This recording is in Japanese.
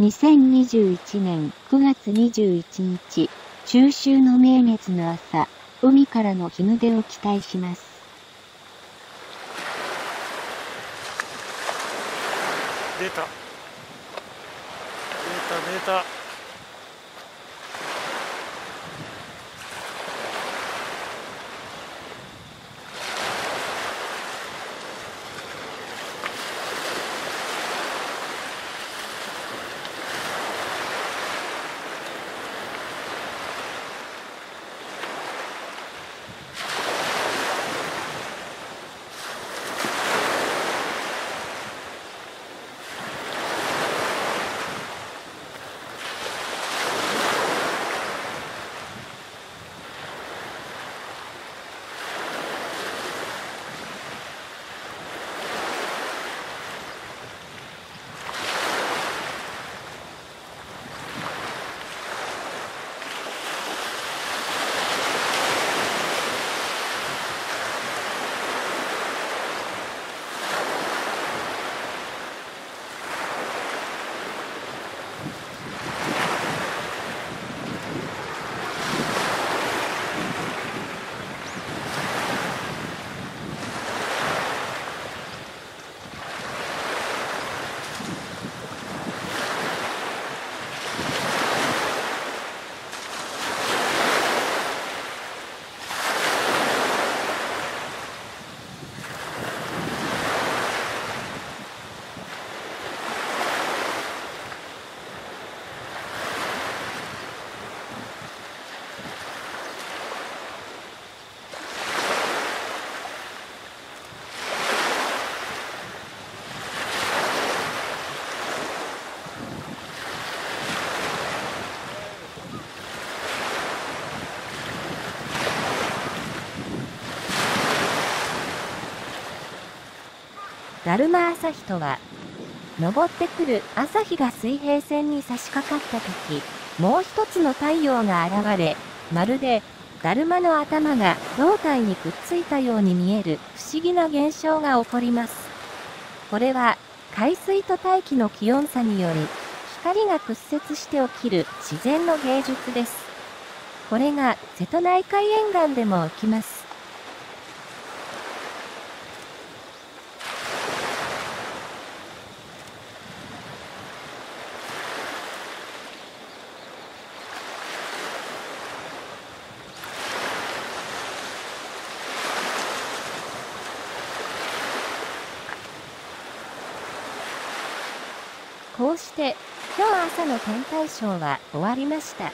2021年9月21日、中秋の名月の朝、海からの日の出を期待します。出た。出た出た。だるま朝日とは、昇ってくる朝日が水平線に差し掛かった時、もう一つの太陽が現れ、まるで、だるまの頭が胴体にくっついたように見える不思議な現象が起こります。これは、海水と大気の気温差により、光が屈折して起きる自然の芸術です。これが瀬戸内海沿岸でも起きます。こうして、今日朝の天体ショーは終わりました。